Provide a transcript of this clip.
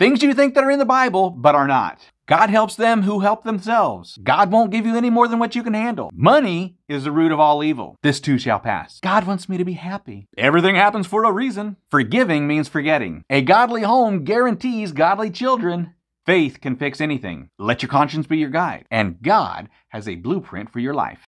Things you think that are in the Bible, but are not. God helps them who help themselves. God won't give you any more than what you can handle. Money is the root of all evil. This too shall pass. God wants me to be happy. Everything happens for a reason. Forgiving means forgetting. A godly home guarantees godly children. Faith can fix anything. Let your conscience be your guide. And God has a blueprint for your life.